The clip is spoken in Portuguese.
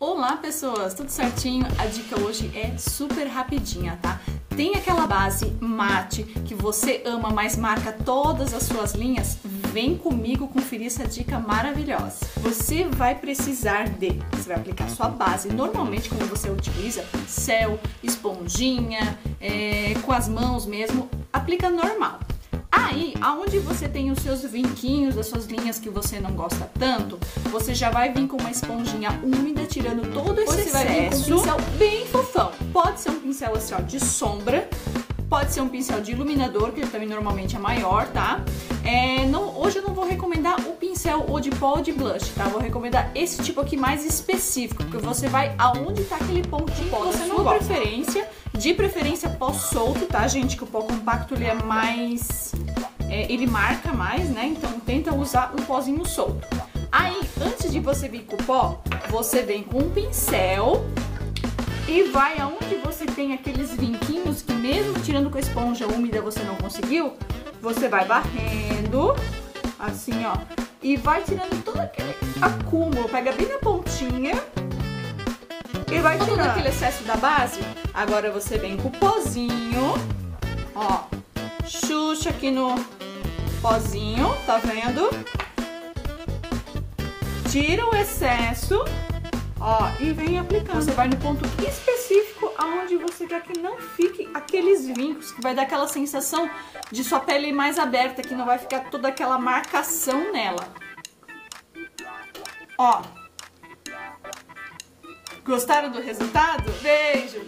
Olá pessoas, tudo certinho? A dica hoje é super rapidinha, tá? Tem aquela base mate que você ama, mas marca todas as suas linhas? Vem comigo conferir essa dica maravilhosa. Você vai precisar de, você vai aplicar sua base, normalmente quando você utiliza céu, esponjinha, é, com as mãos mesmo, aplica normal. Aí, aonde você tem os seus vinquinhos, as suas linhas que você não gosta tanto, você já vai vir com uma esponjinha úmida, tirando todo esse você excesso. vai vir com um pincel bem fofão. Pode ser um pincel assim, ó, de sombra, pode ser um pincel de iluminador, que também normalmente é maior, tá? É, não, hoje eu não vou recomendar o pincel ou de pó ou de blush, tá? Vou recomendar esse tipo aqui mais específico, porque você vai aonde tá aquele pontinho que você não gosta. preferência, de preferência pó solto, tá, gente? Que o pó compacto ele é mais é, ele marca mais, né? Então tenta usar um pozinho solto. Aí, antes de você vir com o pó, você vem com um pincel e vai aonde você tem aqueles vinquinhos que mesmo tirando com a esponja úmida você não conseguiu, você vai barrendo, assim, ó, e vai tirando todo aquele acúmulo, pega bem na pontinha e vai tirando aquele excesso da base. Agora você vem com o pozinho, ó, xuxa aqui no pozinho, tá vendo? Tira o excesso, ó, e vem aplicando. Você vai no ponto específico aonde você quer que não fique aqueles vincos, que vai dar aquela sensação de sua pele mais aberta, que não vai ficar toda aquela marcação nela. Ó. Gostaram do resultado? Beijo!